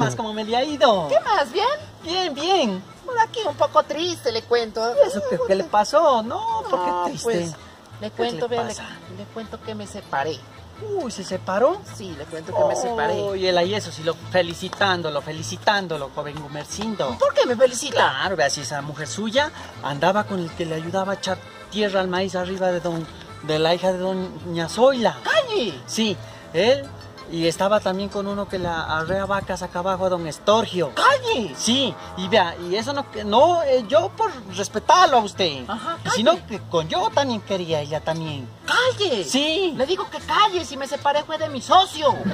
más? ¿Cómo me le ha ido? ¿Qué más? ¿Bien? Bien, bien. Por aquí un poco triste, le cuento. ¿Y eso qué, qué le pasó? No, ¿por qué pues, triste? Pues, le cuento, le, vea, le, le, cuento que me separé. Uy, ¿se separó? Sí, le cuento que oh, me separé. Oye, y eso, sí, lo, felicitándolo, felicitándolo, joven Gumercindo. ¿Por qué me felicita? Claro, vea, si esa mujer suya andaba con el que le ayudaba a echar tierra al maíz arriba de don, de la hija de doña Zoila. ¡Calle! Sí, él y estaba también con uno que la arrea vacas acá abajo a don Estorgio. ¡Calle! Sí, y vea, y eso no, que- no, eh, yo por respetarlo a usted. Ajá, y si no, que con yo también quería ella también. ¡Calle! Sí. Le digo que calle, si me separé fue de mi socio.